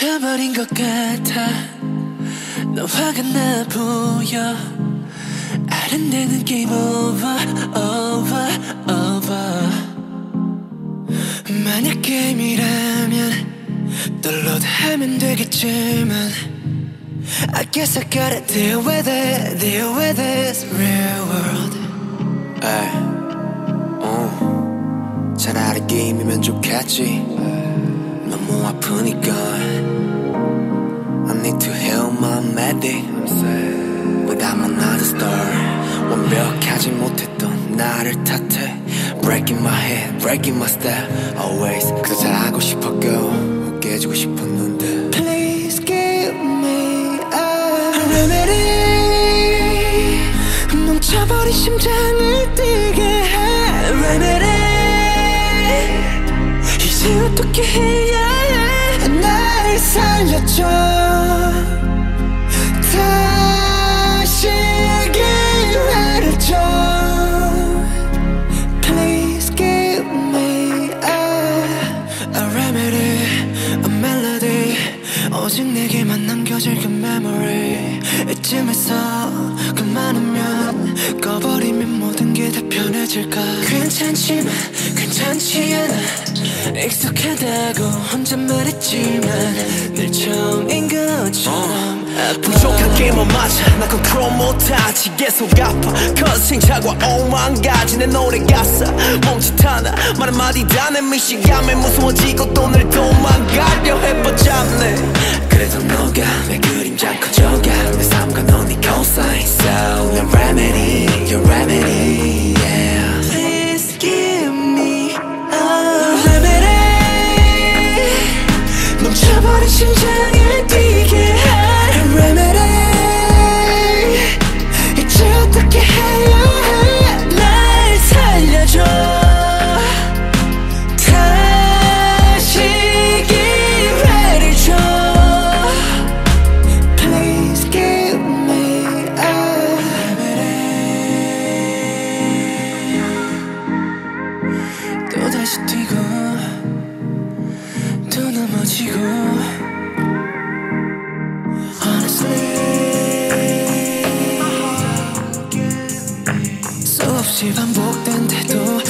멈춰버린 것 같아. 너 화가 나 보여. 아른대는 게임 오버 오버 오버 만약 게임이라면 download 하면 되겠지만 I guess I gotta deal with it deal with this real world. 에이, 어, 차라리 게임이면 좋겠지 나를 탓해 Breaking my head, breaking my step Always 그저 잘하고 싶었고 깨지고 싶었는데 Please give me a remedy 멈춰버린 심장을 뛰게 해 remedy 이제 어떻게 해야 해날 살려줘 오직 내게만 남겨질 그 memory. 이쯤에서 그만하면 꺼버리면 모든 게 다 편해질까? 괜찮지만 괜찮지 않아. 익숙하다고 혼자 말했지만 늘 처음인 것처럼 부족한 게임은 맞아. 나 컨트롤 못하지 계속 아파. 컨생차과 오만 가지. 내 노래 가사. 멈칫하나. 말 한마디 다내 미시감에 무서워지고 또 늘 도망가려 해뻗잡네. 그래도 너가 내 그림자 커져가 다시 뛰고 또 넘어지고 Honestly 수없이 반복된 태도